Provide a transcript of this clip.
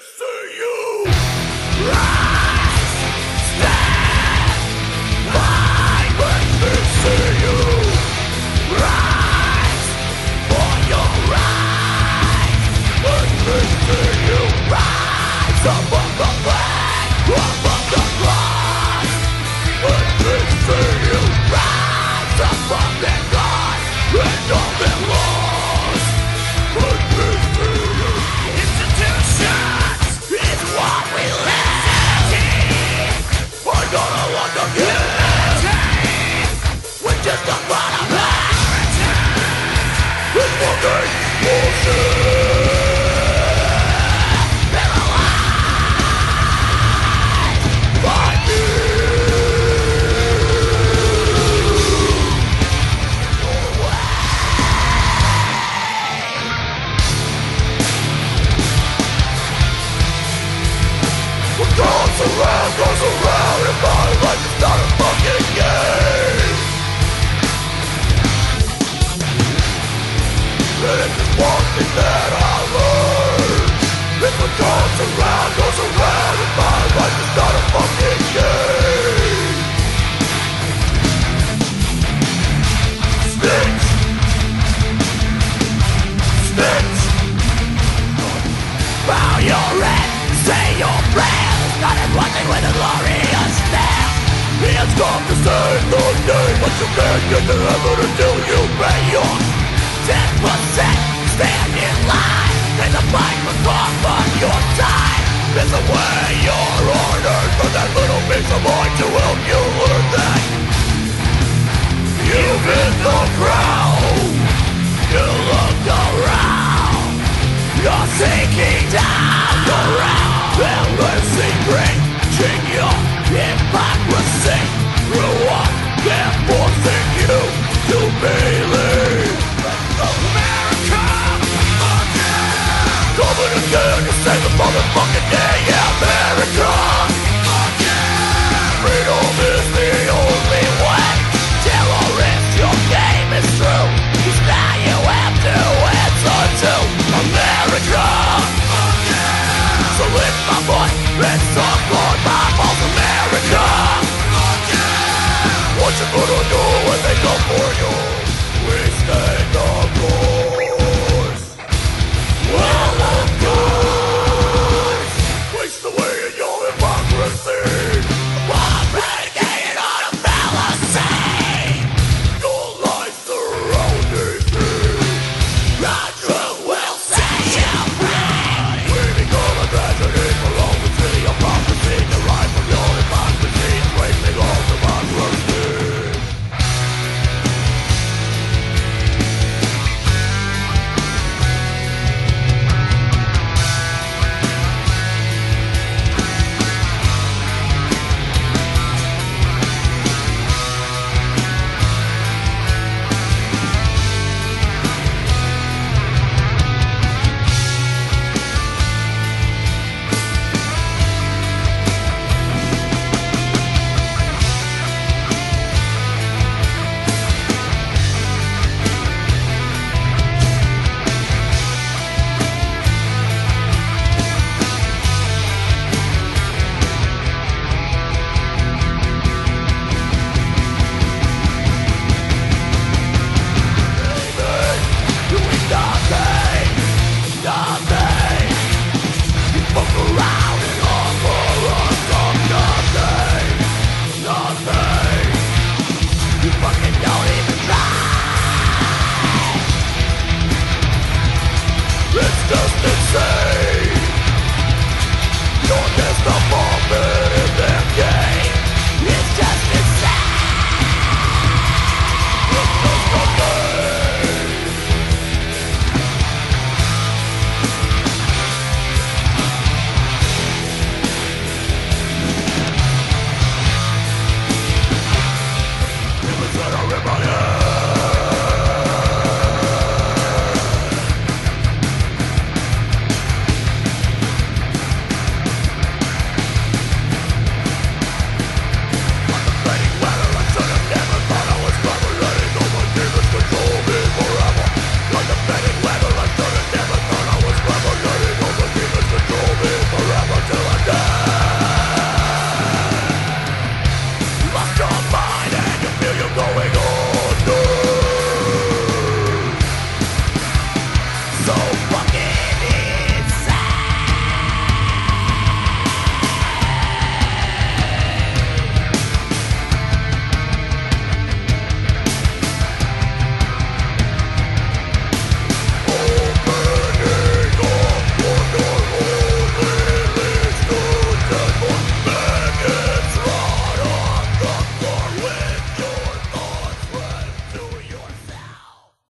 see you goes around goes around and my life not a fucking game It's just one thing that I learned If what goes around goes around and my life is not a fucking game. Snitch Snitch Bow your head, say your prayers. Started running with a glorious stare It's come to save the day But you can't get to heaven until you pay your 10% Stand in line Pay the far but your time Is the way you're ordered For that little piece of art to help you learn that You've hit the ground. You look around you're sinking down around endlessly preaching